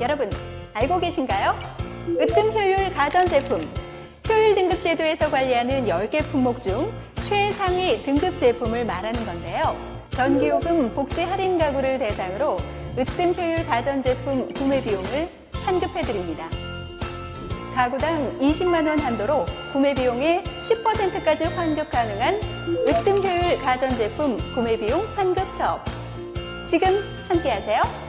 여러분, 알고 계신가요? 으뜸 효율 가전제품. 효율 등급 제도에서 관리하는 10개 품목 중 최상위 등급 제품을 말하는 건데요. 전기요금 복지 할인 가구를 대상으로 으뜸 효율 가전제품 구매 비용을 환급해 드립니다. 가구당 20만 원 한도로 구매 비용의 10%까지 환급 가능한 으뜸 효율 가전제품 구매 비용 환급 사업. 지금 함께 하세요.